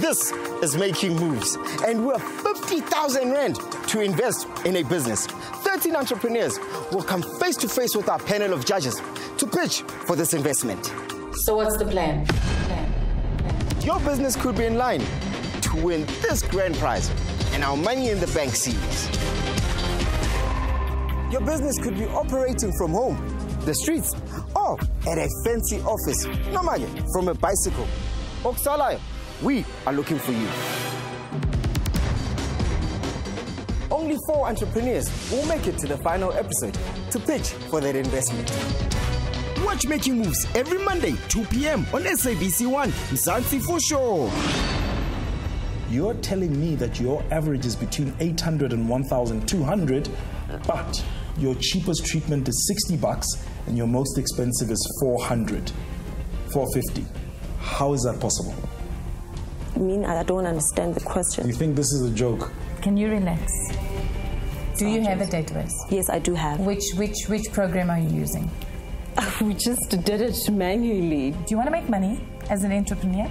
This is Making Moves, and we're 50,000 Rand to invest in a business. 13 entrepreneurs will come face to face with our panel of judges to pitch for this investment. So what's the plan? plan? Your business could be in line to win this grand prize and our Money in the Bank series. Your business could be operating from home, the streets, or at a fancy office, normally from a bicycle. Oksalayo, we are looking for you. Only four entrepreneurs will make it to the final episode to pitch for their investment. Watch Making Moves every Monday, 2 p.m. on SABC1, Mzansi for sure. You're telling me that your average is between 800 and 1,200, but your cheapest treatment is 60 bucks and your most expensive is 400, 450. How is that possible? I mean, I don't understand the question. You think this is a joke? Can you relax? Do you have a database? Yes, I do have. Which which which program are you using? we just did it manually. Do you want to make money as an entrepreneur?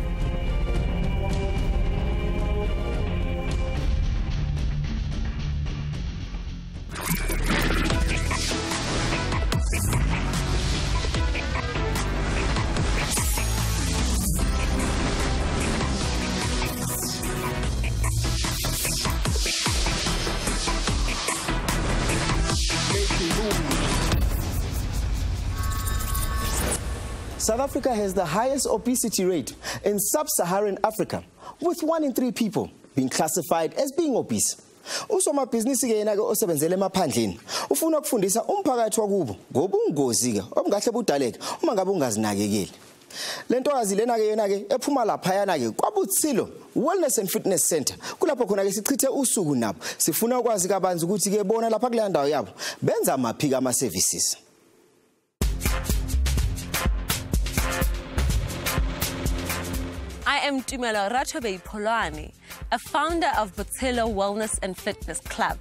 South Africa has the highest obesity rate in sub-Saharan Africa, with one in three people being classified as being obese. usomabhizinisi ke yena ke osebenzela emaphandleni ufuna ukufundisa umphakathi wakubo ngobungozi ke obungahle budaleke uma ngabe ungazinakekeli. Le ntokazi lena ke yona ke ephuma laphayana ke kwabuthilo wellness and fitness center. Kulapho khona ke sichithe usuku nabo sifuna ukwazi kabanzi ukuthi ke bona lapha kuleya ndawo yabo benza maphi ama I am Tumelo Ratobei Pholwane, a founder of Botshelo Wellness and Fitness Club.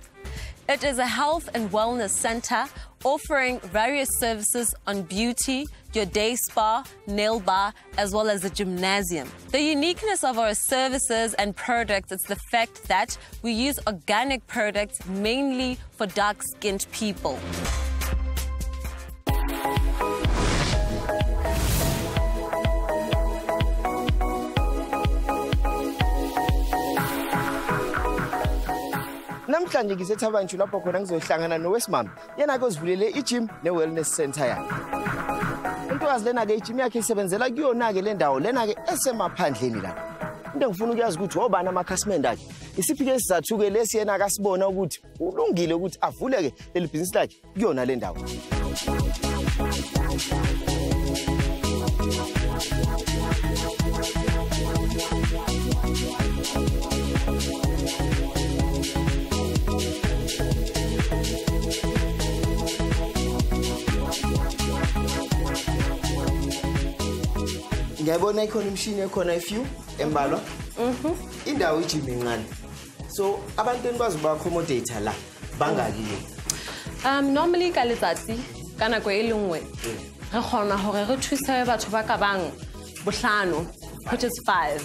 It is a health and wellness center offering various services on beauty, your day spa, nail bar, as well as a gymnasium. The uniqueness of our services and products is the fact that we use organic products mainly for dark skinned people. Namhlanje ngisethabanchu lapho khona ngizohlangana nowesimami yena-ke ozivulele ijim ne-wellness center yakhe. Intokazi lena-ke ijim yakhe isebenzela kuyona-ke le ndawo lena-ke esemaphandleni lapha into engifuna ukuyazi ukuthi obani amakhasimende akhe? Isiphi-ke isizathu-ke lesi yena-ke asibona ukuthi ulungile ukuthi avule-ke leli bhizinisi lakhe kuyona le ndawo? Ngiyayibona ikhona imishini ekhona ifew embalwa? Indawo ijim incane so abantu enikwazi uba-accommodata la bangaki Um, normally ka letsatsi ka nako e le nngwe re kgona gore re thuse batho ba ka bang bohlano which is five.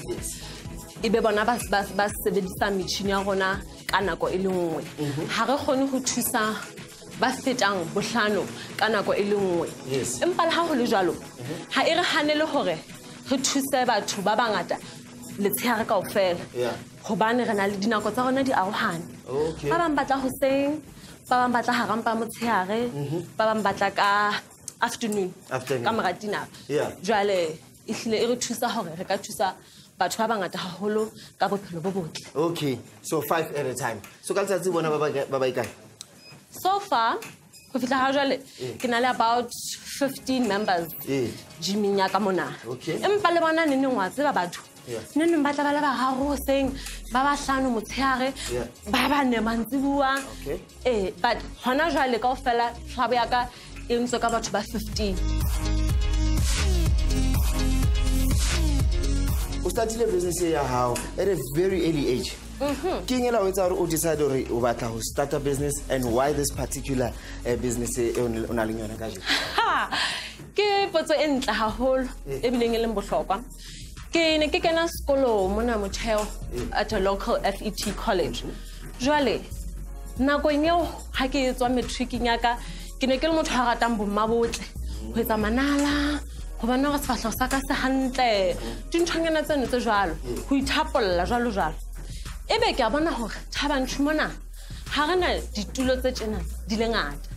Be bona ba sebedisa metšhini ya rona ka nako e le nngwe. Ga re kgone go thusa ba fetang bohlano ka nako e le nngwe. Empa le ga go le jalo ga e re ganele gore re thuse batho ba bangata letshegare kao fela gobane re na le dinako tsa rona di arogane ba bangwe batla goseng ba bangwe batla garampa motshegare ba bangwe batla ka afternoon ka mora dinako jale e hlile e re thusa gore re ka thusa batho ba bangata gagolo ka bophelo bo botle. Okay so five at a time. So ka letsatsi bona ba ba ikae? So far fitlha ga jale ke na le about 15 members Eh. gyming ya ka mona. Empa le bona neneng wa tseba batho. Neneng ba tla ba le bagaro goseng ba bahlano motshegare ba bane mantsibua Okay. ee but gona jale kao fela tlhabo yaka e ntse ka batho ba 15 o startile business ya gago at a very early age ke eng ela o etsa gore o decide gore o batla go start a business and why this particular uh, business e o na leng yone ka ke potso e ntle gagolo ebileng e leng botlhokwa ke ne ke kena sekolo mona motheo at a local fet college. Jwale nakong eo ga ke tswa matricing yaka ke ne ke le motho a ratang bomma botle go etsa manala go bona gore sefatlhego sa ka se gantle dinthonyana tseno tse jalo go ithapolola jalo jalo e be ke a bona gore thabantsho mona ga re na ditulo tse tsena di le ngata.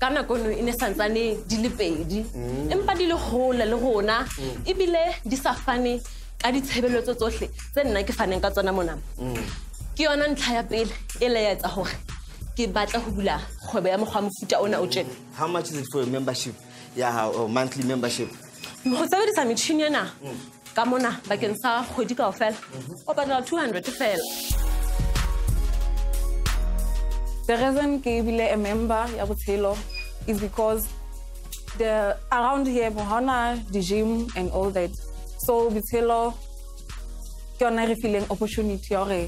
Ka nako no e ne santsane di le pedi. Empa di le gole le rona. Ebile di sa fane ka ditshebeletso tsotlhe tse nna ke faneng ka tsona mona. Ke yona ntlha ya pele e le ya etsa gore ke batla go bula kgwebo ya mokgwa mofuta ona o tsena how much is it for a membership? Ya hao monthly membership. Go sebedisa metšhini ena bakeng sa kgwedi o two hundred fela The reason ke bile a member ya Botshelo is because the around here Mohana, the gym and all that. So Botshelo ke yona re feeling opportunity ya gore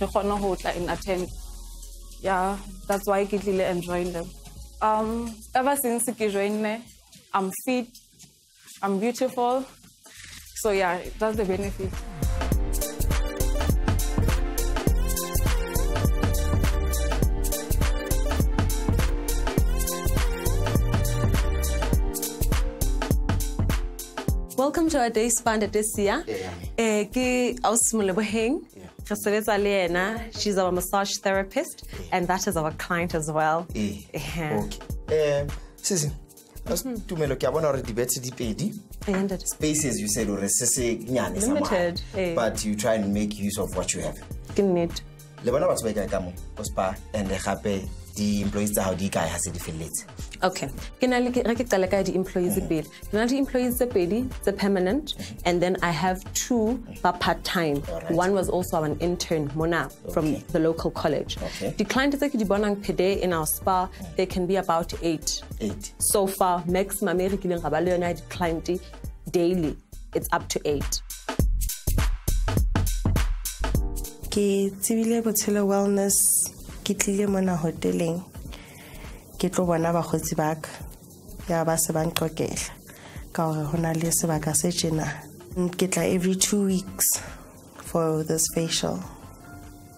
re kgone ho tla attend. Yeah, that's why ke tlile and join them. Um, ever since ke joined, I'm fit, I'm beautiful. So yeah, that's the benefit. welcome to our day spanda desia eh ke ausmoleboheng re sebetsa le yena. She's our massage therapist and that is our client as well. Eh, Ehe. okay. Um sisi tumelo ke a bona gore dibetse di pedi Eh, ntate. spaces you said ore se se nyane Limited, eh. but you try and make use of what you have ke nnete le bona batho ba ikae ka mo o and gape di-employees tsa gago di ikae ga se di feleletse okay. Ke na le ke- re ke qale ka di-employees mm-hmm. pele. Ke na le di-employees tse pedi tse permanent mm-hmm. and then i have two ba part-time. Alright. one was also an intern mona from the local college. Okay. di-client tse ke di bonang per day in our spa they can be about eight. Eight. So far maximum e re kileng ra ba le yona ya di-client daily it's up to eight. Ke tsebile botshelo wellness ke tlile mona hoteleng ke tlo bona bakgotsi ba ka ya ba se ba nqokela ka gore go na le sebaka se tjena. Ke tla every two weeks for this facial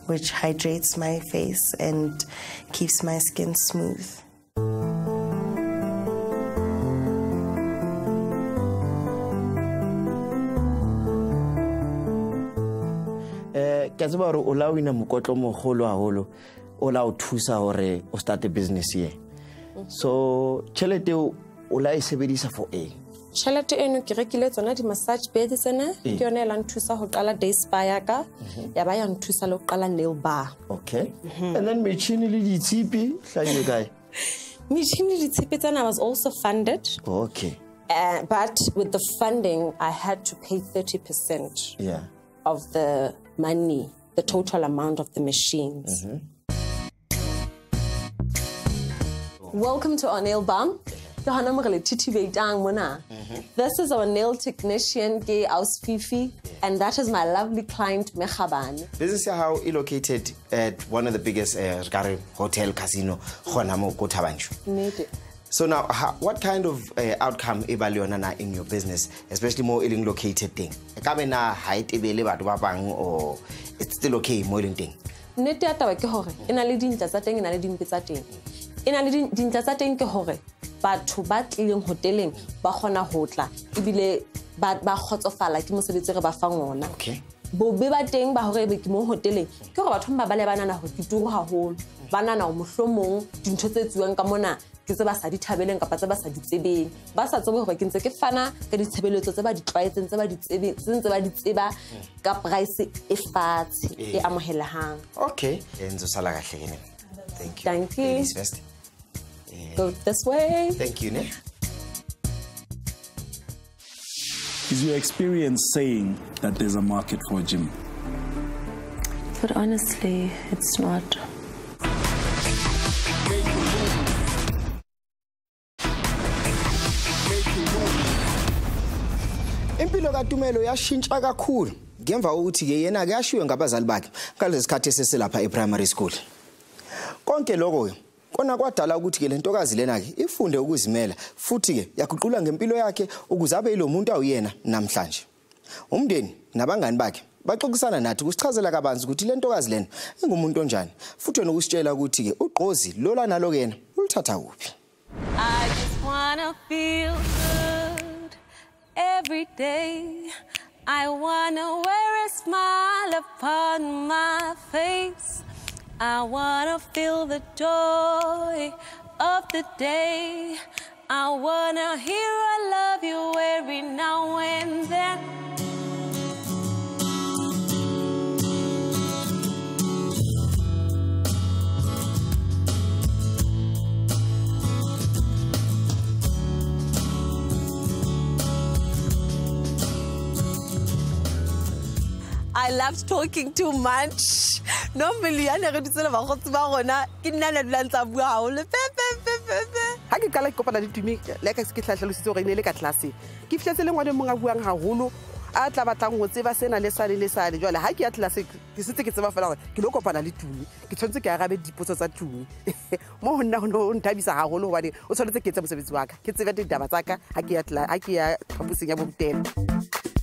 which hydrates my face and keeps my skin smooth. Um ke a tseba gore o la o ina mokotlo mogolo gagolo o la o thusa gore o starte business ye. So tšhelete o la e sebedisa for eng? Tšhelete eno ke rekile tsona di-massage bed tsena ke yone e la nthusa go qala day spa yaka mhm. ya ba ya nthusa le go qala nail bar. Okay. Mhm. And then metšhini le ditshipi tlhaile kae? Metšhini ditshepe tsena was also funded. Okay. Uh, but with the funding i had to pay 30 percent yeah. of the money the total amount of the machines mhm. Welcome to our nail balm ke hona mo re le thithibeitang mona. This is our nail technician ke ausfifi and that is my lovely client mekhabane business ya gago e located at one of the biggest uh, re ka re hotel casino gona mo ko thabantsho nnete. So now ha, what kind of uh, outcome e ba le in your business especially more leng located e ka be na ga tebele batho ba or it's still okay more e teng? Nnete ya taba ke gore e na le dintle tsa teng e na le dimpe tsa teng e na le dintlha tsa teng ke gore batho ba tlileng hoteleng ba kgona ho tla ebile ba ba kgotsofala ke mosebetsi re ba fang ona bobe ba teng ba hore be ke mo hoteleng ke gore batho ba bale ba nana gore ke turu haholo. Ba nana go mohlomong dintho tse tsiwang ka mona ke tse ba sa di thabeleng kapa tse ba sa di tsebeng. Ba sa tsebe gore ke ntse ke fana ka ditshebeletso tse ba di tlwaetseng tse ba di tsebeng tse ntse ba di tseba ka price e fatshe e amohelehang. Okay. Eh, nzo sala kahle ke thank you. Thank you. Ladies first go this way thank you ne Is your experience saying that there's a market for a gym? But honestly, it's not. impilo katumelo yashintsha kakhulu ngemva kokuthi-ke yena-ke yashiywe ngabazali bakhe ngalesi sikhathi eseselapha e-primary school konke lokho-ke kona kwadala ukuthi-ke le ntokazi lena-ke ifunde ukuzimela futhi-ke yaguqula ngempilo yakhe ukuze abe yilo muntu awuyena namhlanje umndeni nabangani bakhe baxoxisana nathi kusichazela kabanzi ukuthi le ntokazi lena ingumuntu onjani futhi wena ukusitshela ukuthi-ke ugqozi lola nalo kuyena ulithatha kuphi I just wanna feel good every day. I wanna wear a smile upon my face. I wanna feel the joy of the day. I wanna hear I love you every now and then. I loved talking too much. Normally, I never sort of a hot barona. Kinana Lanta Wow. ha ke qala ke kopana le tumi le ka ke tlhatlhalositse gore ne le ka tlase. Ke fitlhetse le ngwane mongwe a buang gagolo a tla batlang go tseba sena le sale le sale. Jale ga ke ya tlelase ke setse ke tseba fela ke lo kopana le tumi ke tshwanetse ke arabe dipotso tsa tumi mo go nna go nthabisa gagolo gobane o tshwanetse ke etse mosebetsi wa ka. Ke tsebe ditaba tsa ka ga ke ya phaposeng ya borutelo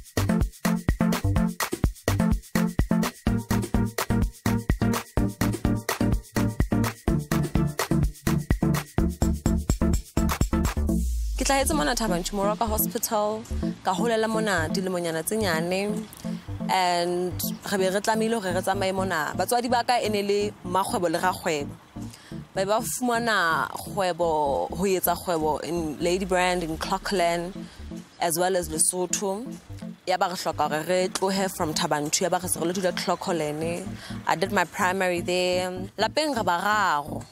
ke tlahetse mona thabantsho moroka hospital ka holela mona dilemonyana tse nyane. And re be re tlamehile gore re tsamaye mona. Batswadi ba ka e ne le makgwebo le rakgwebo. Ba ba fumana kgwebo ho etsa kgwebo in lady brand in clockland as well as lesotho. Ya ba re hloka gore re tlohe from thabantsho ya ba re se re le dula clockolene i did my primary there. Lapeng re ba raro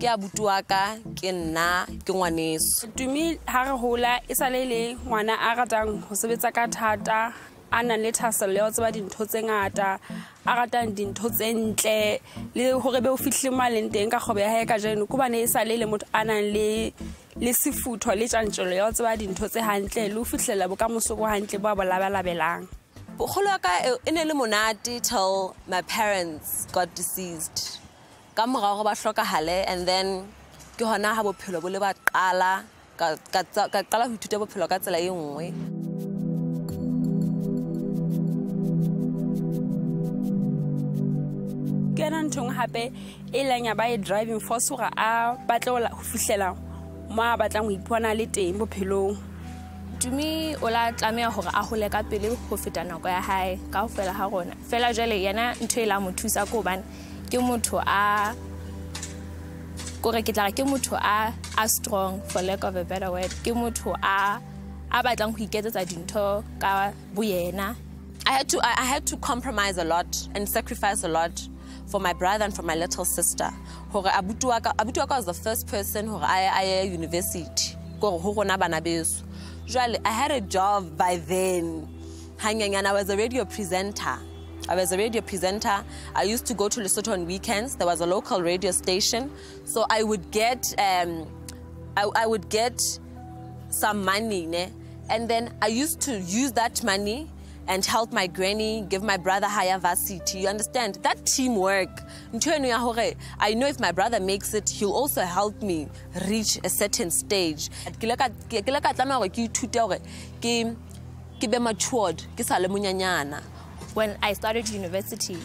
ke abuti wa ka ke nna ke ngwaneso. Tumi ha re hola e sale le ngwana a ratang ho sebetsa ka thata a nang le thasello ya ho tseba dintho tse ngata a ratang dintho tse ntle le hore be o fihlile mo a leng teng ka kgwebo ya hae ka jeno ko bane e sale le motho a nang le le sefutho le tjantjelo ya ho tseba dintho tse hantle le ho fihlela bokamoso bo hantle bo a bo labalabelang. Kgolo ya ka e ne le monate till my parents got deceased ka morago gore ba hlokagale and then ke hona ha bophelo bo le ba qala ka qala ho ithuta bophelo ka tsela e nngwe. Ke yona ntho engwe gape e leng ya ba e driving force gore a batle go fitlhela fihlela mo a batlang go ipona le teng bophelong. Tumi o la tlameya gore a gole ka pele go feta nako ya gae ka go fela ga rona. Fela jale yena ntho e la mo thusa ko hobane ke motho a kore ke ke motho a a strong for lack of a better word ke motho a a batlang ho iketsetsa dintho ka boyena I had to I, I had to compromise a lot and sacrifice a lot for my brother and for my little sister. Hore abuti wa was the first person hore a ye- a ye university. Kore ho rona bana I had a job by then. Hanyanyana I was a radio presenter. I was a radio presenter. I used to go to Lesotho on weekends. There was a local radio station. So I would get um, I, I would get some money ne? and then i used to use that money and help my granny give my brother higher varsity you understand that teamwork i know if my brother makes it he'll also help me reach a certain stage ke be matured when I started university,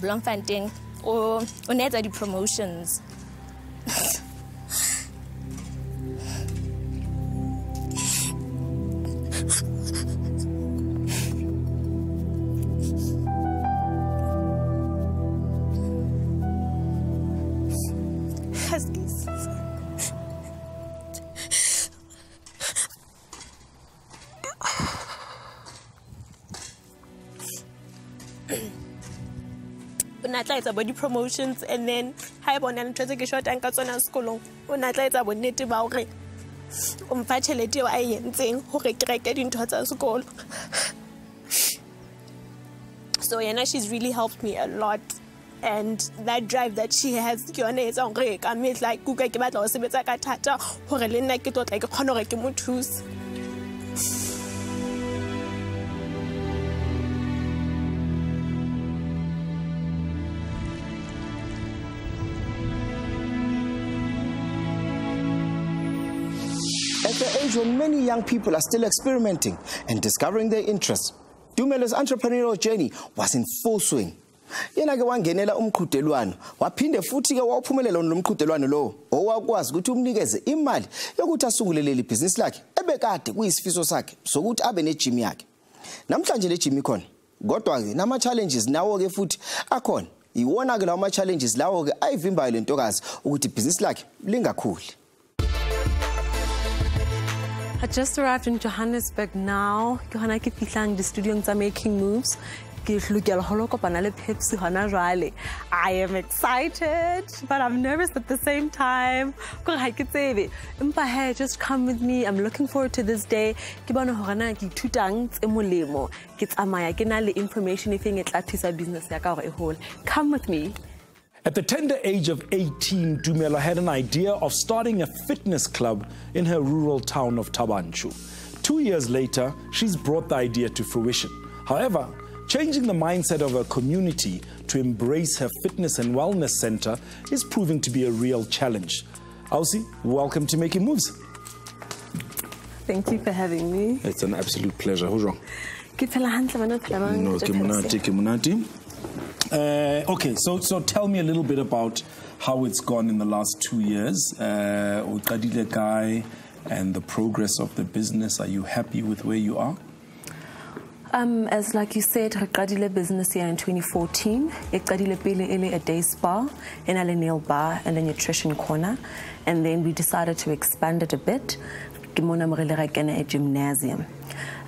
Bloemfontein, or, o ne etsa di-promotions. etsa bo di-promotions and then ha e bona ntho tse ke shotang ka tsona sekolong o ne a tla etsa bonnete ba hore o mpha tšhelete eo entseng hore ke reke dintho tsa sekolo. So yena she's really helped me a lot. And that drive that she has ke yone e etsang gore ka mehla ke utlwa ke batla go sebetsa ka thata gore le nna ke tlotla ke kgone gore ke mo thuse At the age when many young people are still experimenting and discovering their interests. Dumelo's entrepreneurial journey was in full swing. yena ke wangenela umqhudelwano waphinde futhi ke wawuphumelela lo mqhudelwano lo owakwazi ukuthi umnikeze imali yokuthi asungule leli bhizinisi lakhe ebekade kuyisifiso sakhe sokuthi abe nejim yakhe namhlanje le jim ikhona kodwa ke nama challenges nawo ke futhi akhona iwona ke lawo ma challenges lawo ke ayivimbayo lentokazi ukuthi ibhizinisi lakhe lingakhuli I just arrived in Johannesburg now. Hona ke fihlang di studiong tsa making moves. Ke lokela ho kopana le Pepsi hona jwale. I am excited, but I'm nervous at the same time. Kore ha ke tsebe. Empa hey, just come with me. I'm looking forward to this day. Ke bona hore na ke ithutang tse molemo. Ke tsamaya ke na le information e feng e tla thusa business ya ka hore e hole. Come with me. At the tender age of 18, Tumelo had an idea of starting a fitness club in her rural town of Tabanchu. Two years later, she's brought the idea to fruition. However, changing the mindset of her community to embrace her fitness and wellness center is proving to be a real challenge. Ausi, welcome to Making Moves. Thank you for having me. It's an absolute pleasure. Who's wrong? Ke phela hantle bana. No, Kimunati, Kimunati. Uh, okay, so so tell me a little bit about how it's gone in the last two years. Uh, Uqadile guy and the progress of the business. Are you happy with where you are? Um, as like you said, re business year in 2014. E qadile pele a day spa, and a nail bar and a nutrition corner. And then we decided to expand it a bit. A gymnasium.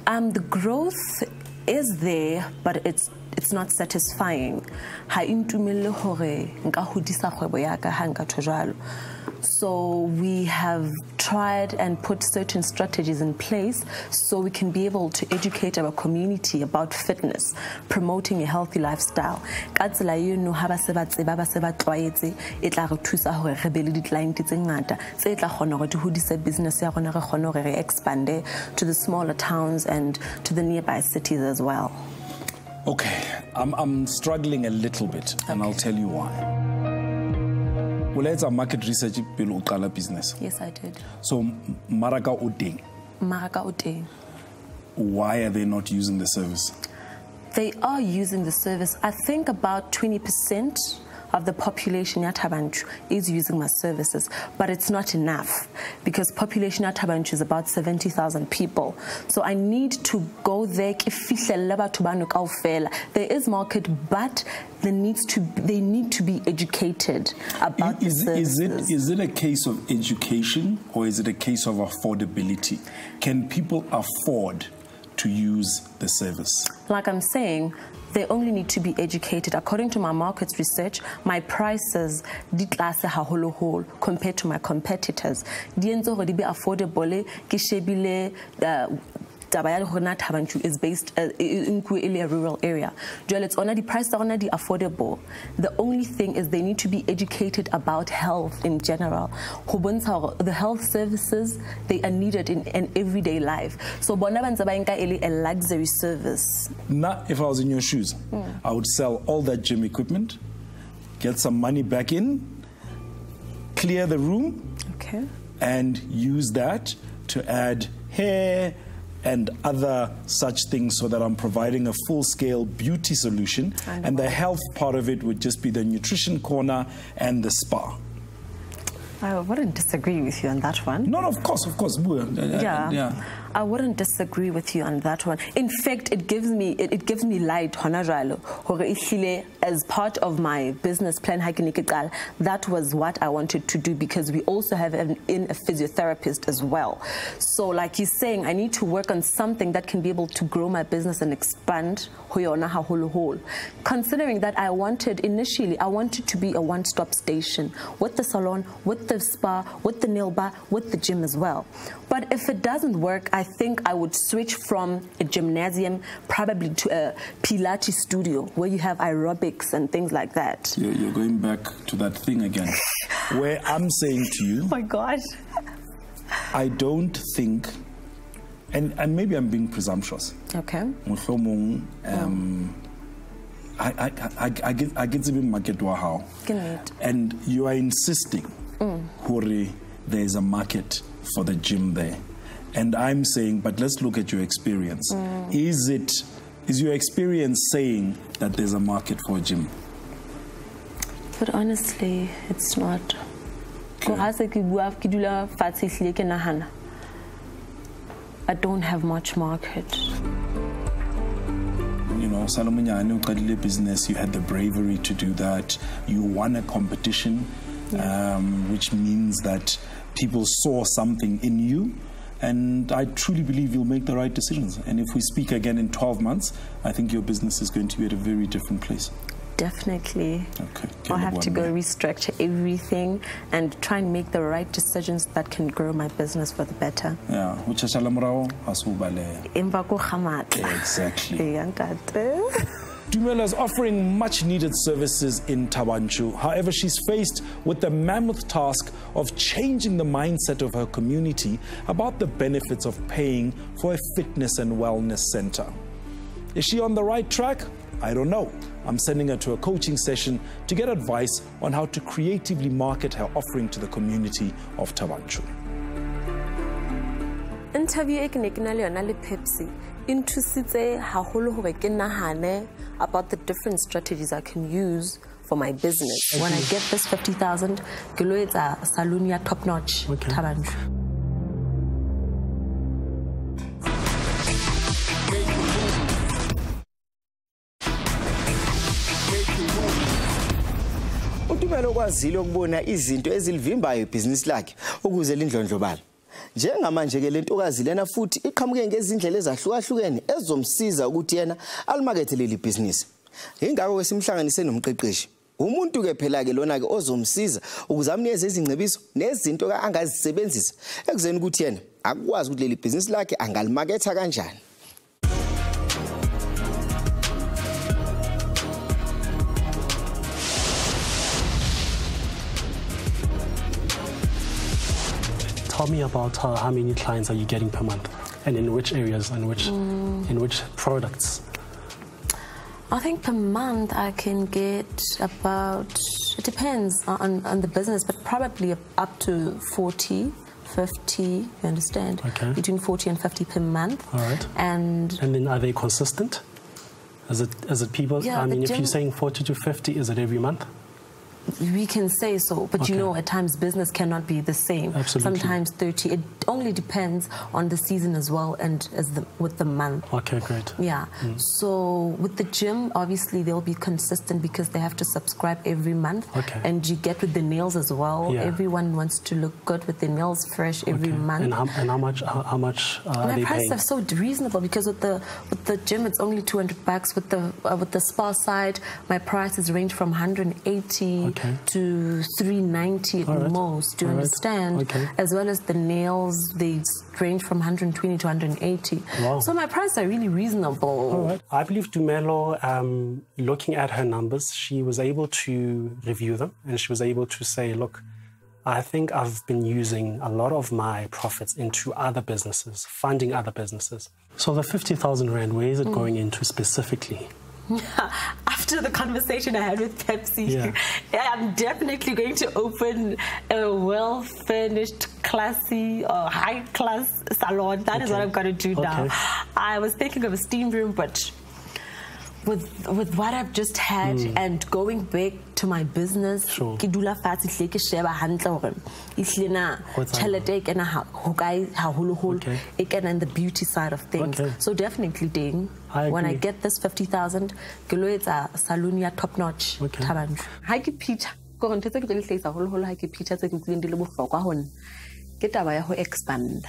Um, the growth is there, but it's it's not satisfying. Ha e ntumelle hore nka hodisa kgwebo ya ka ha nka tho. So we have tried and put certain strategies in place so we can be able to educate our community about fitness, promoting a healthy lifestyle. Ka tsela eno ha ba se ba tseba ba se ba tlwaetse e tla re thusa hore re be le di-client tse ngata tse tla kgona hore di hodise business ya rona re kgone hore re expande to the smaller towns and to the nearby cities as well. Okay, I'm, I'm struggling a little bit, and I'll tell you why. Well, market research business. Yes, I did. So, maraka teng. Maraka teng. Why are they not using the service? They are using the service. I think about 20% of the population at Tabanchu is using my services, but it's not enough because population at Tabanchu is about 70,000 people. So I need to go there. ke fihlelle batho bano kaofela. There is market, but there needs to they need to be educated about Is, the is, it, is it a case of education or is it a case of affordability? Can people afford to use the service? Like I'm saying, they only need to be educated. According to my market research, my prices did last di tlase haholoholo compared to my competitors. Di entse be affordable ke uh, taba ya hore na Thabanchu is based uh, in a rural area. Jwale it's ona the price tsa rona di affordable. The only thing is they need to be educated about health in general. Ho bontsha the health services they are needed in an everyday life. So bona ba ntse ba e nka e le a luxury service. Now, if I was in your shoes, I would sell all that gym equipment, get some money back in, clear the room, Okay. and use that to add hair and other such things so that I'm providing a full scale beauty solution. And the health part of it would just be the nutrition corner and the spa. I wouldn't disagree with you on that one. No, no, of course, of course. Uh, uh, Yeah. yeah. I wouldn't disagree with you on that one. In fact, it gives me it, it gives me light as part of my business plan that was what I wanted to do because we also have an, in a physiotherapist as well. So like you're saying I need to work on something that can be able to grow my business and expand. Considering that I wanted initially I wanted to be a one-stop station with the salon, with the spa, with the nail bar, with the gym as well. But if it doesn't work, I think I would switch from a gymnasium probably to a Pilates studio where you have aerobics and things like that. You're, you're going back to that thing again, where I'm saying to you, Oh my gosh. I don't think, and, and maybe I'm being presumptuous. Okay. Um, I, I, I, I get I get even market wa hao. Ke nnete. and you are insisting hore there is a market for the gym there and I'm saying, but let's look at your experience. Mm. Is it is your experience saying that there's a market for a gym? But honestly, it's not. Ko ha se ke bua ke dula fatshe ehlile ke nahana. I don't have much market. You know, Salomonyane uqalile business, you had the bravery to do that. You won a competition, um, which means that people saw something in you. And I truly believe you'll make the right decisions. And if we speak again in 12 months, I think your business is going to be at a very different place. Definitely. Okay. I'll have to go restructure everything and try and make the right decisions that can grow my business for the better. Yeah, uchacha la morao, ha se o baleha. Empa ko kgamatla. Exactly. Tumelo is offering much needed services in Tabanchu. However, she's faced with the mammoth task of changing the mindset of her community about the benefits of paying for a fitness and wellness center. Is she on the right track? I don't know. I'm sending her to a coaching session to get advice on how to creatively market her offering to the community of Tabanchu. interview e pepsi e nthusitse haholo hore ke nahane about the different strategies i can use for my business when i get this 50000 ke lo etsa saloon ya top notch Okay. Tabanchu. utumelo okwazile ukubona izinto ezilivimbayo ibhizinisi lakhe ukuze lindlondlobala njengamanje ke lentokazi lena futhi iqhamuke ngezindlela ezahlukahlukene ezomsiza ukuthi yena alimakethe leli bhizinisi ingakho ke simhlanganise nomqeqeshi. Umuntu ke phela ke lona ke ozomsiza ukuze amnikeze izingcebiso nezinto ke angazisebenzisa ekuzeni ukuthi yena akwazi ukuthi leli bhizinisi lakhe angalimaketha kanjani. Tell me about uh, how many clients are you getting per month, and in which areas, and which in which products. I think per month I can get about, it depends on, on the business, but probably up to 40, 50, you understand? Okay. Between 40 and 50 per month. All right. And And then are they consistent? Is it is it people? Yeah, I mean, if you're saying 40 to 50, is it every month? We can say so, but you know, at times business cannot be the same. Absolutely. Sometimes 30. It only depends on the season as well and as the, with the month. Okay, great. Yeah. Mm. So with the gym, obviously they'll be consistent because they have to subscribe every month. Okay. And you get with the nails as well. Yeah. Everyone wants to look good with their nails fresh every Okay. month. And how, and how much how, how much uh, are My they prices are so reasonable because with the with the gym it's only 200 bucks. With the uh, with the spa side, my prices range from 180 Okay. to 390 at right. most. Do you All right. understand? Okay. As well as the nails, they range from 120 to 180. Wow. So my prices are really reasonable. All right. I believe Tumelo, um, looking at her numbers, she was able to review them and she was able to say, look, I think I've been using a lot of my profits into other businesses, funding other businesses. So the 50,000 Rand, where is it Mm. going into specifically? After the conversation I had with Pepsi, Yeah. I'm definitely going to open a well furnished, classy, or high class salon. That is what I'm going to do now. I was thinking of a steam room, but with with what I've just had and going back to my business. Sure. ke dula fatshe hle ke sheba hantle hore ehlile na tjhelete e kena ha- ho kae haholoholo e kena in the beauty side of things. Okay. So definitely ding. I When I get this 50,000, ke lo etsa saloon ya top notch Okay. Tabanchu. Ha ke pitcha, ko re ntho tse ke tlo di hlahisa haholoholo ha ke pitcha tse ke ntseng di le bohlokwa ho nna. Ke taba ya ho expand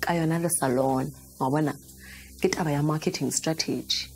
ka yona le salon. Wa bona? Ke taba ya marketing strategy.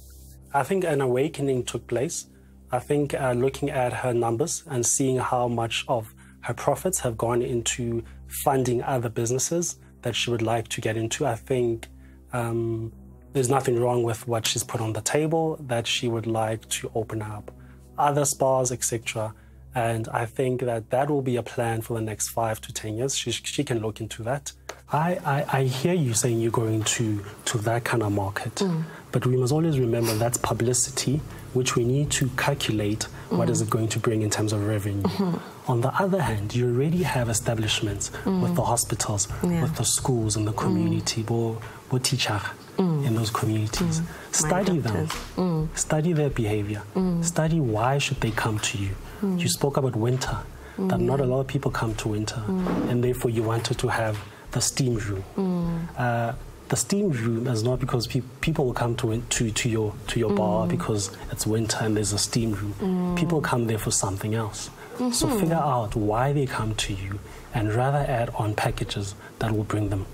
I think an awakening took place. I think uh, looking at her numbers and seeing how much of her profits have gone into funding other businesses that she would like to get into, I think um, there's nothing wrong with what she's put on the table, that she would like to open up other spas, etc. And I think that that will be a plan for the next five to 10 years. She, she can look into that. I, I, I hear you saying you're going to, to that kind of market, mm. but we must always remember that's publicity, which we need to calculate What is it mm. going to bring in terms of revenue? Mm-hmm. On the other hand, you already have establishments with mm. the hospitals, Yeah. with the schools and the community, bo, bo teacher in those communities. Study them. Study their behavior. Study why should they come to you. You spoke about winter, that not a lot of people come to winter, and therefore you wanted to have the steam room. Uh, the steam room is not because pe- people will come to, to, to your, to your bar because it's winter and there's a steam room. People come there for something else. So figure out why they come to you and rather add on packages that will bring them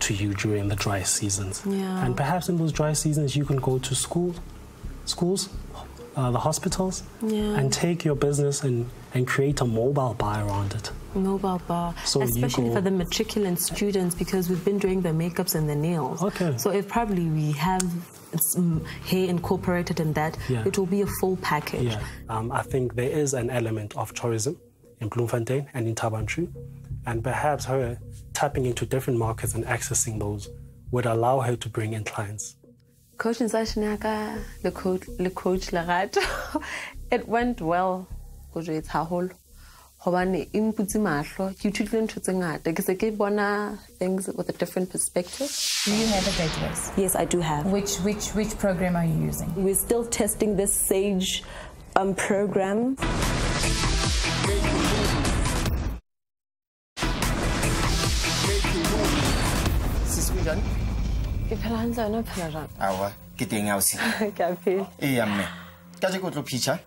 to you during the dry seasons. Yeah. And perhaps in those dry seasons you can go to school, schools, uh, the hospitals, Yeah. and take your business and, and create a mobile bar around it. Mobile bar, So especially for the matriculant students because we've been doing the makeups and the nails. Okay. So if probably we have some hair incorporated in that, Yeah. it will be a full package. Yeah, um, I think there is an element of tourism in Bloemfontein and in Tabanchu, and perhaps her tapping into different markets and accessing those would allow her to bring in clients. Coach Nsashinaka, the coach, the coach Lerato, it went well. Go jwetsa haholo. Hobane e mputse mahlo, ke ithutile ntho tse ngata. Ke se ke bona things with a different perspective. Do you have a database? Yes, I do have. Which which which program are you using? We're still testing this Sage um, program. sisi kunjani Ke phela hantle wena o phela jwang? awa ke teng ausi Ke a phela. eya mme ka je ko tlo pitcha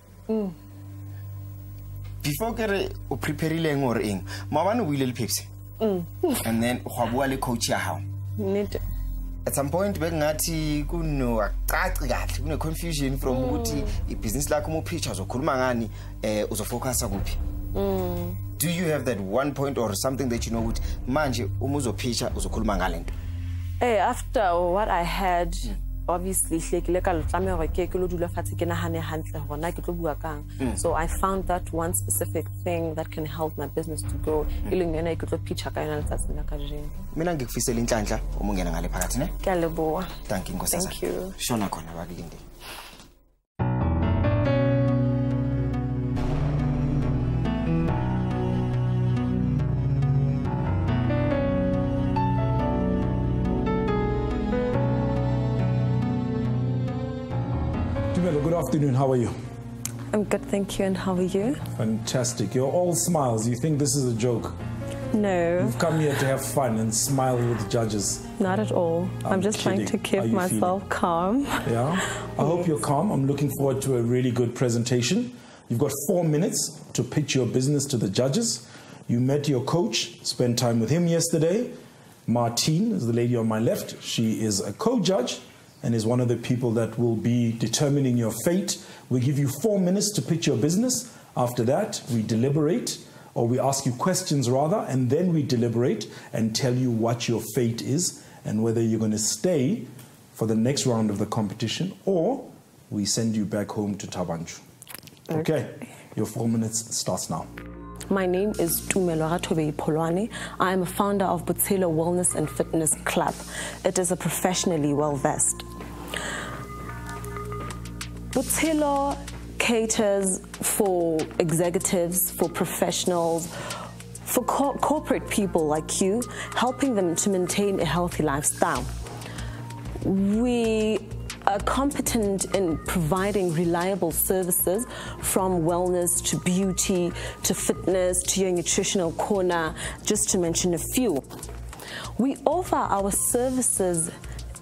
before ke re o preparileng gore eng? Maabane o buile le pepsi. And then gwa bua le coach ya gago Nnete. at some point bekungathi kunoacaci kahle kune-confusion from ukuthi ibhizinisi lakho uma upitcha uzokhuluma ngani um uzofocusa kuphi? Do you have that one point or something that you know ukuthi manje uma uzopitcha uzokhuluma ngale nto? Hey, after what I had, obviously hle ke le ka lo tlameha gore ke ke lo dula fatshe ke nagane hantle gore na ke tlo bua kang. So I found that one specific thing that can help my business to go E leng yona e ke tlo pitcha ka yona letsatsing la kajeno. mina ngikufisela inhlanhla uma ungena ngale phakathi ne Ke a leboa thank you nkosazana. Thank you. shona khona bakulindele afternoon. How are you? I'm good, thank you. And how are you? Fantastic. You're all smiles. You think this is a joke. No, You've come here to have fun and smile with the judges. not at all. I'm, I'm just trying to keep myself calm. Yeah? I hope you're calm. I'm looking forward to a really good presentation. You've got four minutes to pitch your business to the judges. You met your coach, spent time with him yesterday. Martine is the lady on my left. She is a co judge and is one of the people that will be determining your fate. We give you four minutes to pitch your business. After that, we deliberate, or we ask you questions rather, and then we deliberate and tell you what your fate is and whether you're going to stay for the next round of the competition or we send you back home to Tabanchu. Okay, your four minutes starts now. My name is Tumelo Ratobe Pholwane. I am a founder of Botshelo Wellness and Fitness Club. It is a professionally well vest. Caters for executives, for professionals, for co- corporate people like you, helping them to maintain a healthy lifestyle. We are competent in providing reliable services from wellness to beauty to fitness to your nutritional corner, just to mention a few. We offer our services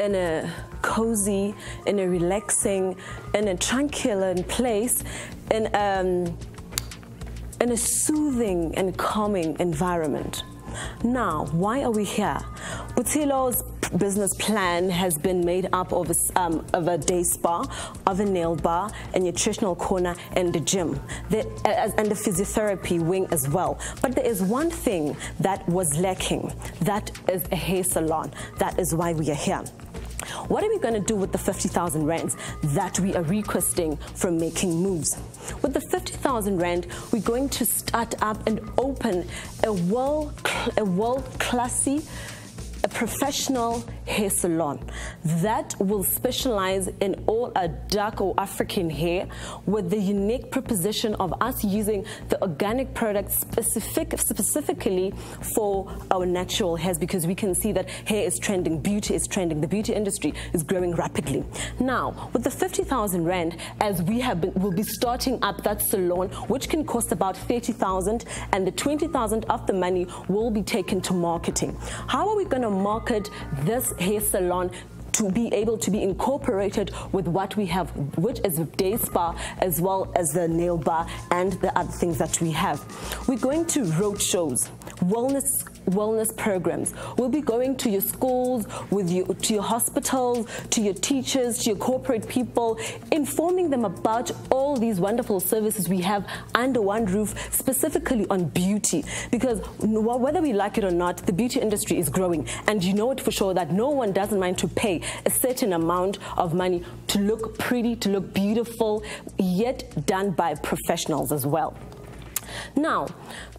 in a cozy, in a relaxing, in a tranquil place, in um, in a soothing and calming environment. Now, why are we here? Botshelo's business plan has been made up of a, um, of a day spa, of a nail bar, a nutritional corner, and a gym, there, as- and a physiotherapy wing as well. But there is one thing that was lacking that is a hair salon. That is why we are here. What are we going to do with the 50,000 rands that we are requesting from making moves? With the 50,000 rand, we're going to start up and open a world, a world classy, a professional hair salon that will specialize in all our dark or African hair with the unique proposition of us using the organic products specific, specifically for our natural hairs because we can see that hair is trending, beauty is trending, the beauty industry is growing rapidly. Now, with the 50,000 Rand, as we have been, we'll be starting up that salon, which can cost about 30,000 and the 20,000 of the money will be taken to marketing. How are we going to market this hair salon to be able to be incorporated with what we have, which is day spa as well as the nail bar and the other things that we have. We're going to road shows, wellness wellness programs. We'll be going to your schools, with you, to your hospitals, to your teachers, to your corporate people, informing them about all these wonderful services we have under one roof, specifically on beauty. Because whether we like it or not, the beauty industry is growing. And you know it for sure that no one doesn't mind to pay a certain amount of money to look pretty, to look beautiful, yet done by professionals as well. Now,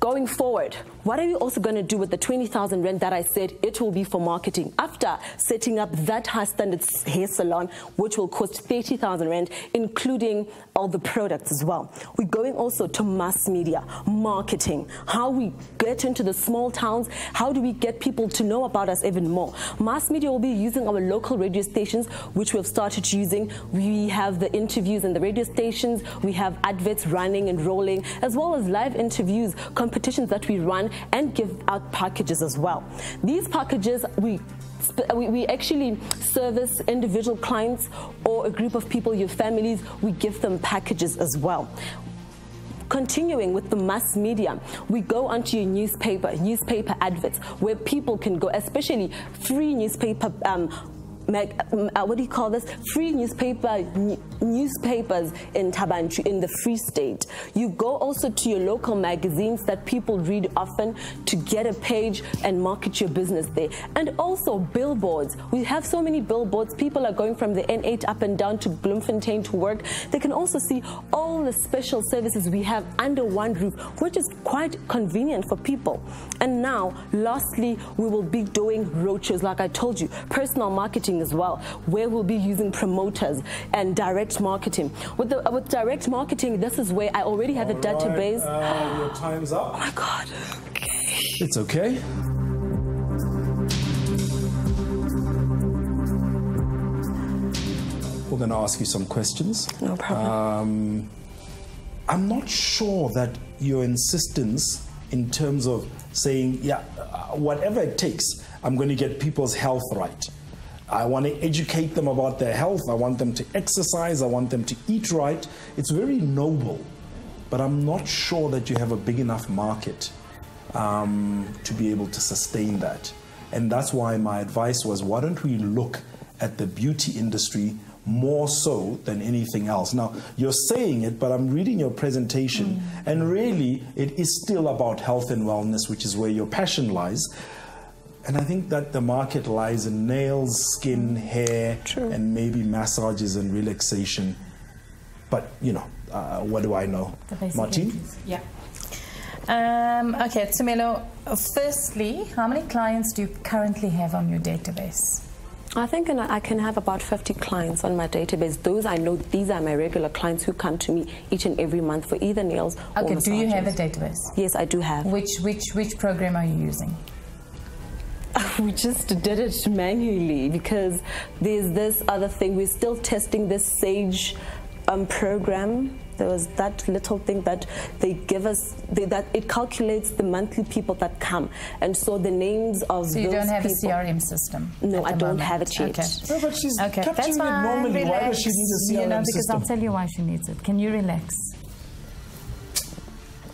going forward, what are you also going to do with the 20,000 rand that I said it will be for marketing? After setting up that high standard hair salon, which will cost 30,000 rand, including all the products as well. We're going also to mass media, marketing, how we get into the small towns, how do we get people to know about us even more. Mass media will be using our local radio stations, which we have started using. We have the interviews in the radio stations, we have adverts running and rolling, as well as live interviews, competitions that we run and give out packages as well. These packages, we we, actually service individual clients or a group of people, your families, we give them packages as well continuing with the mass media, we go onto your newspaper, newspaper adverts, where people can go, especially free newspaper um, Mag, uh, what do you call this? Free newspaper newspapers in Thaba in the Free State. You go also to your local magazines that people read often to get a page and market your business there. And also billboards. We have so many billboards. People are going from the N8 up and down to Bloemfontein to work. They can also see all the special services we have under one roof, which is quite convenient for people. And now, lastly, we will be doing roadshows, like I told you, personal marketing as well, where we'll be using promoters and direct marketing. With, the, with direct marketing, this is where I already have All a database. Uh, your time's up. Oh my God. Okay. It's okay. We're going to ask you some questions. No problem. Um, I'm not sure that your insistence in terms of saying, yeah, uh, whatever it takes, I'm going to get people's health right. I want to educate them about their health. I want them to exercise. I want them to eat right. It's very noble, but I'm not sure that you have a big enough market um, to be able to sustain that. And that's why my advice was why don't we look at the beauty industry more so than anything else. Now, you're saying it, but I'm reading your presentation, mm. and really, it is still about health and wellness, which is where your passion lies. And I think that the market lies in nails, skin, hair, True. and maybe massages and relaxation. But, you know, uh, what do I know? Martin? Yeah. Um, okay, Tumelo, firstly, how many clients do you currently have on your database? I think I can have about 50 clients on my database. Those I know, these are my regular clients who come to me each and every month for either nails okay, or do you have a database? Yes, I do have. Which, which, which program are you using? we just did it manually because there's this other thing. We're still testing this SAGE um, program. There was that little thing that they give us, they, that it calculates the monthly people that come. And so the names of So you don't have people, a CRM system? No, I don't moment. have it yet. Okay. No, but she's okay. capturing That's fine. it normally. Relax. Why does she need a CRM You know, because system? I'll tell you why she needs it. Can you relax?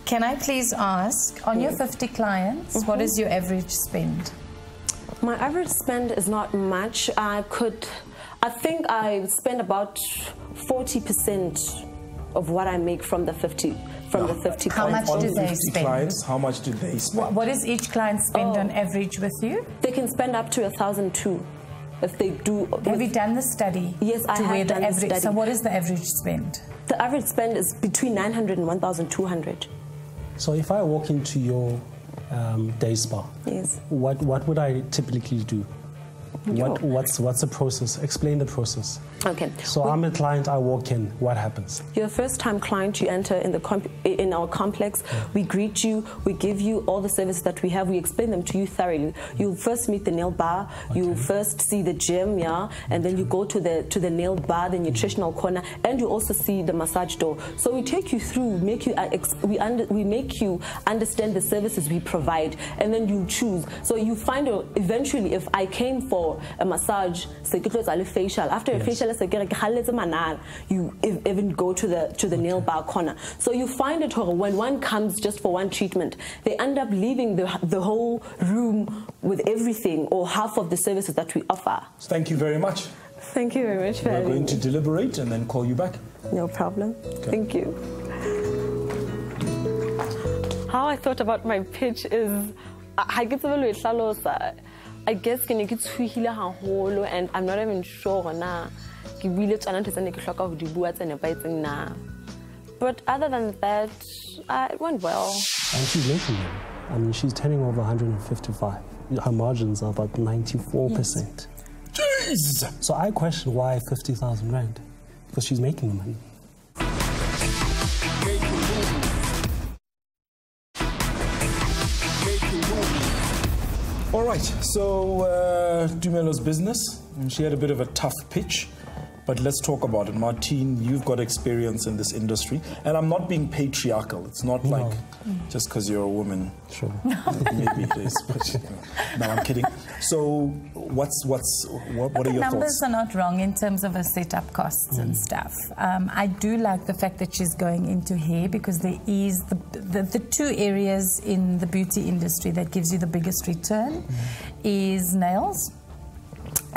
Can I please ask, on your 50 clients, mm -hmm. what is your average spend? My average spend is not much. I could, I think I spend about 40% of what I make from the 50 from the 50 How clients. much do they 50 spend? clients, how much do they spend? What, what does each client spend Oh. on average with you? They can spend up to a thousand two if they do. Have you done the study? Yes, I have where the done the average, study. So what is the average spend? The average spend is between 900 and 1,200. So if I walk into your um, day spa, Yes. what, what would I typically do? What, what's, what's the process? Explain the process. Okay. So I'm a client, I walk in, what happens? You're a first time client, you enter in, the comp- in our complex. We greet you, we give you all the services that we have, we explain them to you thoroughly. You first meet the nail bar, you first see the gym, yeah, and then you go to the to the nail bar, the nutritional corner, and you also see the massage door. So we take you through, make you uh, ex- we under, we make you understand the services we provide, and then you choose. So you find out eventually if I came for a massage, se ke tlo etsa le facial. After a Yes. facial, se ke re ke kgalletse manala, you even go to the to the nail bar corner. So you find it Hore, when one comes just for one treatment, they end up leaving the the whole room with everything or half of the services that we offer. Thank you very much. Thank you very much We're going to deliberate and then call you back. No problem. Thank you. How I thought about my pitch is I get to e hlalosa. I guess ke ne ke tshohile haholo and I'm not even sure hore na ke buile tsona ntho tse ne ke hloka ho di bua tse nepahetseng na. But other than that, uh, it went well. And she's making money. I mean, she's turning over 155. Her margins are about 94%. Jeez! So I question why 50,000 rand? Because she's making the money. Right, so uh, Tumelo's business. She had a bit of a tough pitch, but let's talk about it. Martine, you've got experience in this industry, and I'm not being patriarchal. It's not like just because you're a woman. Sure. Maybe it is, but you know. no, I'm kidding. So, what's what's what, what are the your numbers thoughts? are not wrong in terms of her setup costs and stuff. Um, I do like the fact that she's going into hair because there is the, the, the two areas in the beauty industry that gives you the biggest return is nails.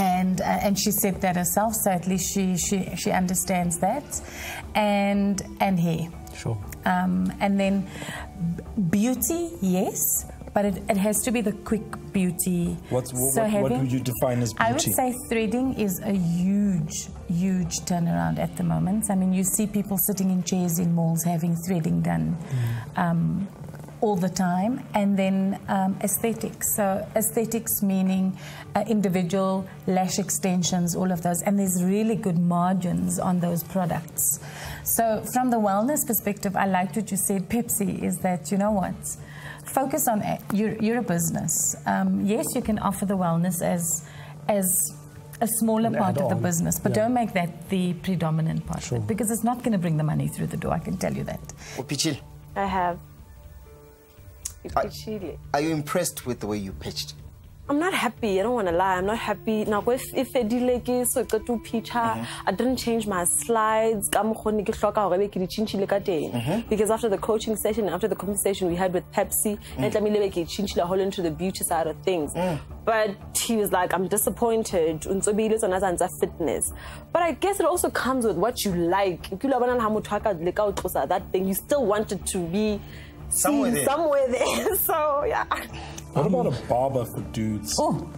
And, uh, and she said that herself, so at least she, she, she understands that. And, and hair. Sure. Um, and then beauty, yes, but it, it has to be the quick beauty. What's, what, So what, what would you define as beauty? I would say threading is a huge, huge turnaround at the moment. I mean, you see people sitting in chairs in malls having threading done um, all the time. And then um, aesthetics. So, aesthetics meaning uh, individual lash extensions, all of those. And there's really good margins on those products. So, from the wellness perspective, I liked what you said, Pepsi, is that, you know what? focus on it. You're, you're a business. Um, yes, you can offer the wellness as as a smaller An part of the business, but yeah. don't make that the predominant part of it because it's not going to bring the money through the door. I can tell you that. Upichil, I have. I- are you impressed with the way you pitched? I'm not happy. I don't want to lie. I'm not happy. Now, if if fedile ke so ke tu picture, I didn't change my slides. Ka mokgwa ne ke hloka hore be ke di tjhentjhile ka teng. Mm-hmm. Because after the coaching session, after the conversation we had with Pepsi, Mm. and tlamehile be ke tjhentjhile whole into the beauty side of things. Mm. But he was like, I'm disappointed. Untsobile tsona tsa ntsa fitness. But I guess it also comes with what you like. Ke la bona le ha motho a ka leka ho that thing, you still want it to be Somewhere seen there. somewhere there. so yeah. What about a barber for dudes? Oh,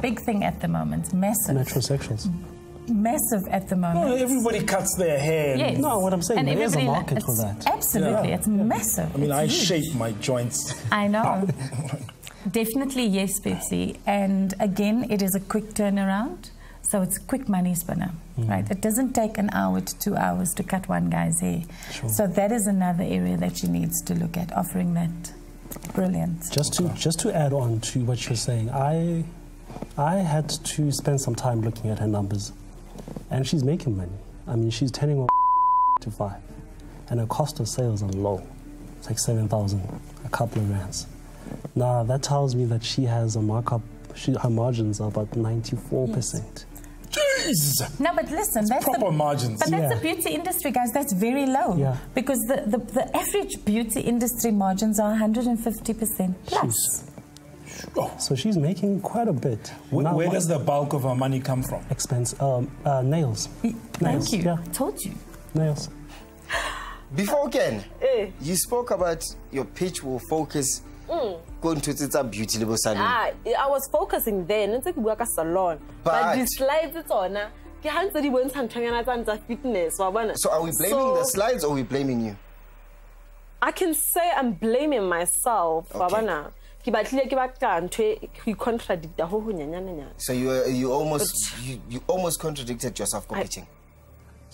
big thing at the moment. Massive. Metrosexuals. Massive at the oh, moment. No, everybody cuts their hair. Yes. No, what I'm saying, And there is a market for that. Absolutely. Yeah. It's massive. I mean, It's I huge. shape my joints. I know. Definitely yes, Pepsi. And again, it is a quick turnaround. So it's quick money spinner, right? It doesn't take an hour to two hours to cut one guy's hair. So that is another area that she needs to look at, offering that. Brilliant. Just to just to add on to what you're saying, I I had to spend some time looking at her numbers, and she's making money. I mean, she's turning over to five, and her cost of sales are low. It's like seven thousand, a couple of rands. Now that tells me that she has a markup. She, her margins are about ninety-four percent. Jeez! No, but listen, that's proper the, margins. But that's Yeah. the beauty industry, guys. That's very low. Yeah. Because the, the, the average beauty industry margins are 150% plus. So she's making quite a bit. Where, where does the bulk of her money come from? expense? Um, uh, nails. Thank Nails, you. yeah. I told you. Nails. Before Ken, Eh. you spoke about your pitch will focus going to its beauty salon. Ah, I was focusing there ntse ke bua ka salon but, the slides tsona ke ha ntse di bontsha nthonyana tsa tsa fitness wa bona So are we blaming So, the slides or are we blaming you? I can say I'm blaming myself wa Okay. bona ke batlile ke batla ntho go i-contradicta go go nyanyanenyana So you uh, you almost you, you almost contradicted yourself for pitching.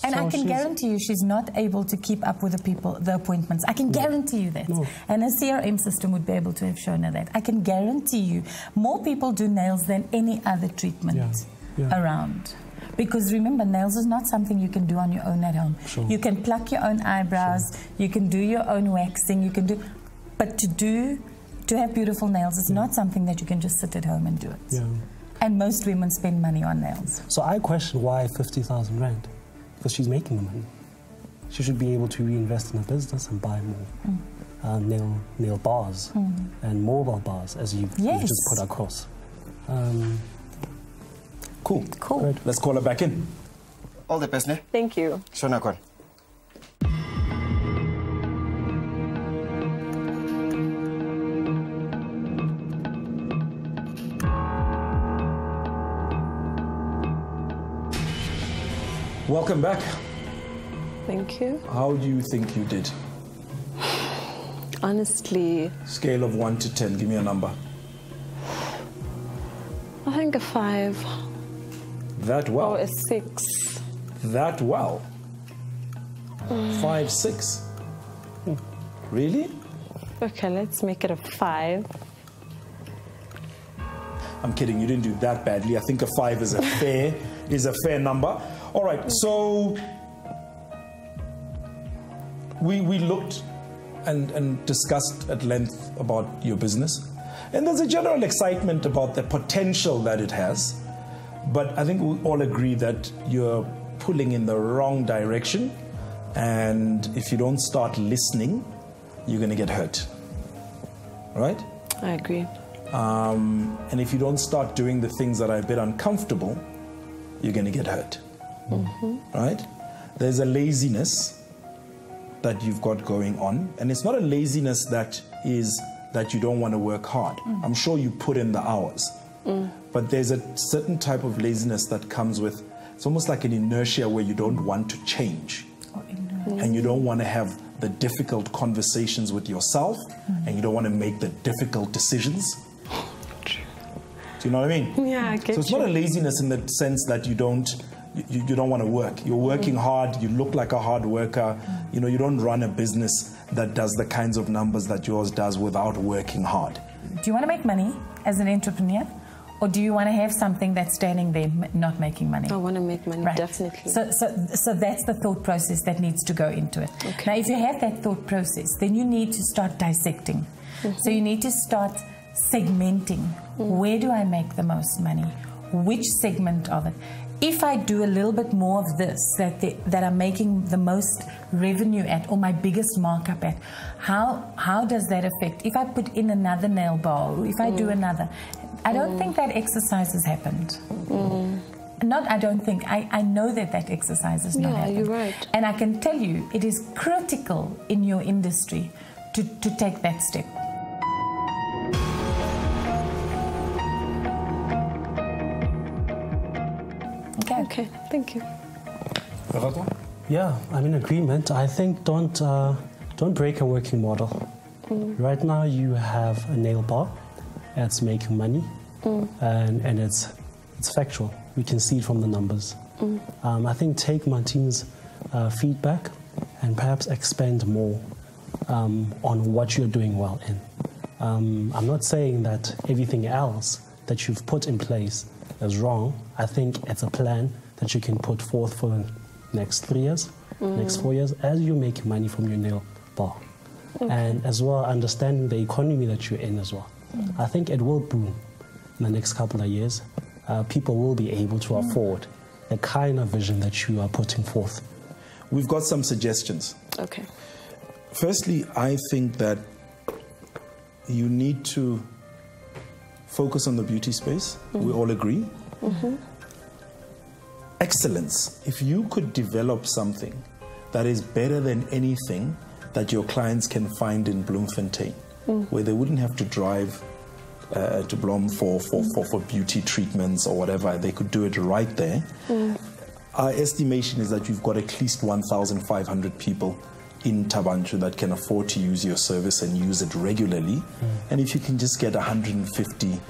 And I can guarantee you she's not able to keep up with the people, the appointments. I can guarantee you that. And a CRM system would be able to have shown her that. I can guarantee you more people do nails than any other treatment Yeah, yeah. around. Because remember, nails is not something you can do on your own at home. Sure. You can pluck your own eyebrows, you can do your own waxing, you can do. But to do, to have beautiful nails, it's not something that you can just sit at home and do it. Yeah. And most women spend money on nails. So I question why 50,000 rand? Because she's making the money. She should be able to reinvest in a business and buy more uh, nail, nail bars and mobile bars, as you've, you've just put across. Um, Cool. Cool. Right, let's call her back in. All the best, ne? thank you Shona Welcome back. Thank you. How do you think you did? Honestly, Scale of 1 to 10, give me a number. I think a five That well. or a six. That well. Five, six. Really? Okay, let's make it a five. I'm kidding. You didn't do that badly. I think a five is a fair is a fair number. All right. So we we looked and and discussed at length about your business, and there's a general excitement about the potential that it has. But I think we all agree that you're pulling in the wrong direction, and if you don't start listening, you're going to get hurt. Right? I agree. Um, and if you don't start doing the things that are a bit uncomfortable, you're going to get hurt. Mm-hmm. Right? There's a laziness that you've got going on, and it's not a laziness that is that you don't want to work hard. Mm. I'm sure you put in the hours, mm. but there's a certain type of laziness that comes with. It's almost like an inertia where you don't want to change oh, and you don't want to have the difficult conversations with yourself mm. and you don't want to make the difficult decisions. Do you know what I mean? Yeah, I get So it's you. not a laziness in the sense that you don't you, you don't want to work. You're working mm. hard. You look like a hard worker. Mm. You know you don't run a business that does the kinds of numbers that yours does without working hard. Do you want to make money as an entrepreneur? Or do you want to have something that's standing there not making money? I want to make money, Right. definitely. So, so, so that's the thought process that needs to go into it. Now, if you have that thought process, then you need to start dissecting. So mm-hmm. you need to start segmenting. Mm. Where do I make the most money? Which segment of it? If I do a little bit more of this that they, that I'm making the most revenue at or my biggest markup at, how how does that affect? If I put in another nail or if I do mm. another, I don't mm. think that exercise has happened. Mm. Not, I don't think. I, I know that that exercise is not Yeah, happened. you're right. And I can tell you, it is critical in your industry to, to take that step. Thank you. Yeah, I'm in agreement. I think don't uh, don't break a working model. Right now, you have a nail bar that's making money, and and it's it's factual. We can see it from the numbers. Um, I think take Martine's uh, feedback and perhaps expand more um, on what you're doing well in. Um, I'm not saying that everything else that you've put in place is wrong. I think it's a plan that you can put forth for the next three years, next four years, as you make money from your nail bar. And as well, understanding the economy that you're in as well. Mm. I think it will boom in the next couple of years. Uh, people will be able to mm. afford the kind of vision that you are putting forth. We've got some suggestions. Okay. Firstly, I think that you need to focus on the beauty space. We mm-hmm. all agree. Mm-hmm. Excellence. If you could develop something that is better than anything that your clients can find in Bloemfontein, where they wouldn't have to drive uh, to Bloem for, for, for, for beauty treatments or whatever, they could do it right there. Our estimation is that you've got at least 1,500 people in Thaba Nchu that can afford to use your service and use it regularly. Mm. And if you can just get 150,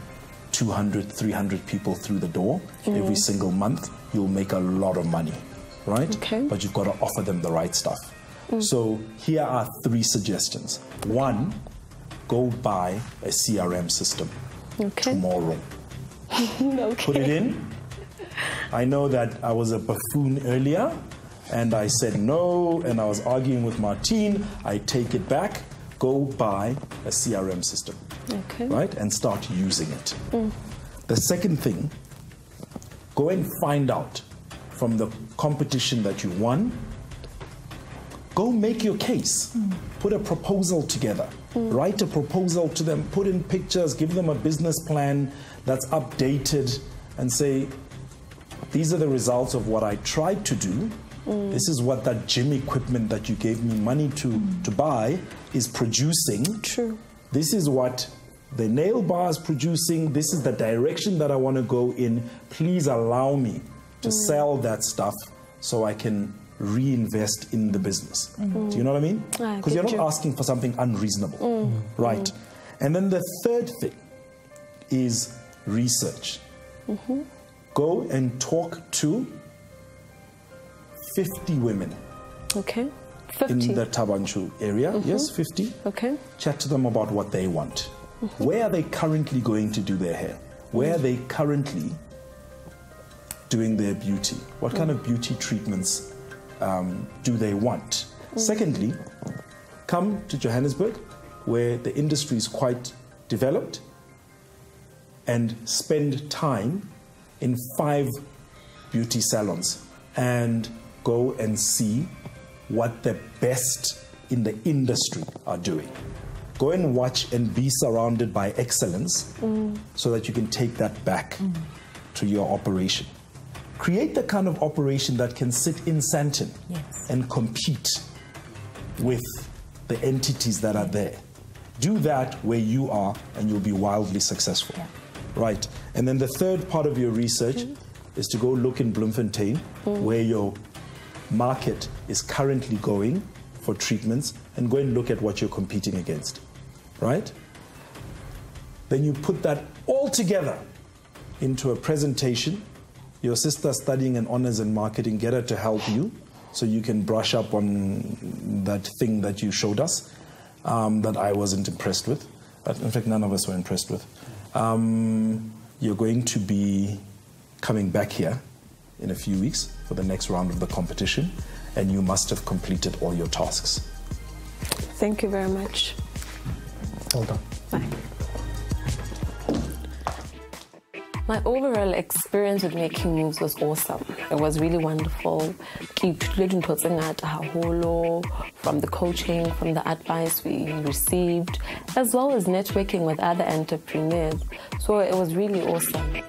200, 300 people through the door mm. every single month, you'll make a lot of money, right? Okay. But you've got to offer them the right stuff. Mm. So here are three suggestions. One, go buy a CRM system okay. tomorrow. okay. Put it in. I know that I was a buffoon earlier and I said no and I was arguing with Martine. I take it back. Go buy a CRM system. Okay. Right? And start using it. Mm. The second thing, go and find out from the competition that you won. Go make your case. Mm. Put a proposal together. Mm. Write a proposal to them, put in pictures, give them a business plan that's updated, and say, these are the results of what I tried to do. Mm. This is what that gym equipment that you gave me money to, mm. to buy is producing. True. This is what the nail bar is producing. This is the direction that I want to go in. Please allow me to mm. sell that stuff so I can reinvest in the business. Mm. Do you know what I mean? Because you're not you. asking for something unreasonable. Mm. Right. Mm. And then the third thing is research. Mm-hmm. Go and talk to 50 women. Okay. 50. In the Thaba Nchu area. Mm-hmm. Yes, 50. Okay. Chat to them about what they want. Where are they currently going to do their hair? Where are they currently doing their beauty? What kind of beauty treatments um, do they want? Secondly, come to Johannesburg, where the industry is quite developed, and spend time in five beauty salons and go and see what the best in the industry are doing. Go and watch and be surrounded by excellence mm. so that you can take that back mm. to your operation create the kind of operation that can sit in Sandton yes. and compete with the entities that are there. Do that where you are, and you'll be wildly successful. Yeah. Right. And then the third part of your research mm-hmm. is to go look in Bloemfontein, mm-hmm. where your market is currently going for treatments, and go and look at what you're competing against. Right? Then you put that all together into a presentation your sister studying an honors in marketing, get her to help you so you can brush up on that thing that you showed us um, that I wasn't impressed with. In fact, none of us were impressed with. Um, you're going to be coming back here in a few weeks for the next round of the competition, and you must have completed all your tasks. Thank you very much. Well done. Bye. My overall experience with making moves was awesome. It was really wonderful. From the coaching, from the advice we received, as well as networking with other entrepreneurs. So it was really awesome.